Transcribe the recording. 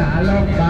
ขาลงไป